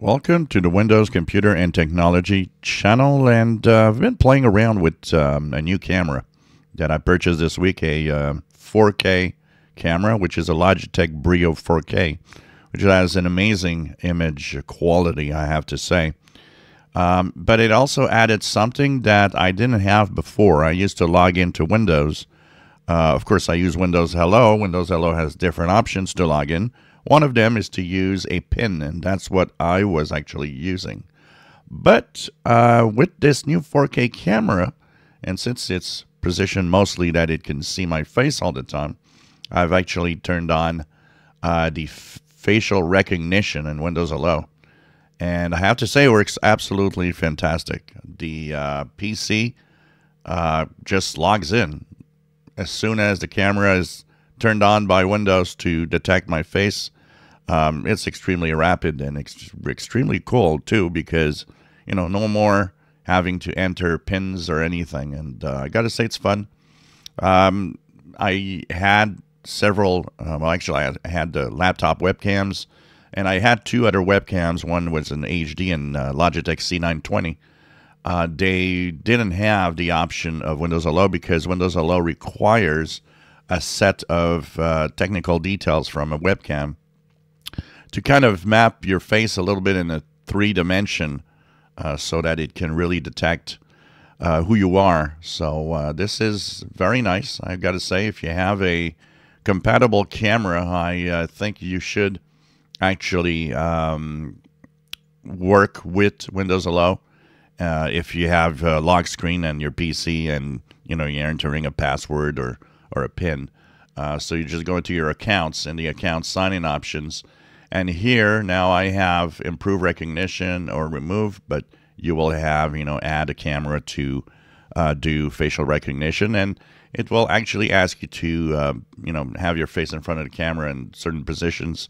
Welcome to the Windows Computer and Technology channel, and uh, I've been playing around with um, a new camera that I purchased this week, a uh, 4K camera, which is a Logitech Brio 4K, which has an amazing image quality, I have to say. Um, but it also added something that I didn't have before. I used to log into Windows. Uh, of course, I use Windows Hello. Windows Hello has different options to log in. One of them is to use a pin, and that's what I was actually using. But uh, with this new 4K camera, and since it's positioned mostly that it can see my face all the time, I've actually turned on uh, the facial recognition in Windows Hello. And I have to say, it works absolutely fantastic. The uh, PC uh, just logs in as soon as the camera is turned on by Windows to detect my face. Um, it's extremely rapid and ex- extremely cool too because you know no more having to enter pins or anything. And uh, I got to say it's fun. Um, I had several. Uh, well, actually, I had the laptop webcams, and I had two other webcams. One was an HD and uh, Logitech C920. Uh, they didn't have the option of Windows Hello because Windows Hello requires a set of uh, technical details from a webcam to kind of map your face a little bit in a three dimension uh, so that it can really detect uh, who you are. So uh, this is very nice. I've got to say, if you have a compatible camera, I uh, think you should actually um, work with Windows Hello. Uh, if you have a lock screen and your PC and you know you're entering a password or or a PIN, uh, so you just go into your accounts and the account sign-in options and here now I have improve recognition or remove, but you will have, you know, add a camera to uh, do facial recognition. And it will actually ask you to, uh, you know, have your face in front of the camera in certain positions.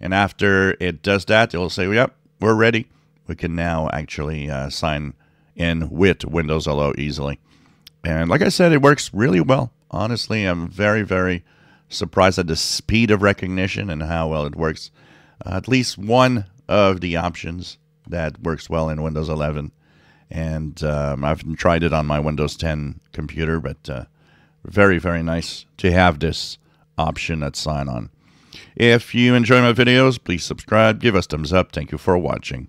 And after it does that, it will say, yep, we're ready. We can now actually uh, sign in with Windows Hello easily. And like I said, it works really well. Honestly, I'm very, very surprised at the speed of recognition and how well it works at least one of the options that works well in Windows 11. And um, I've tried it on my Windows 10 computer, but uh, very, very nice to have this option at sign on. If you enjoy my videos, please subscribe, give us thumbs up. Thank you for watching.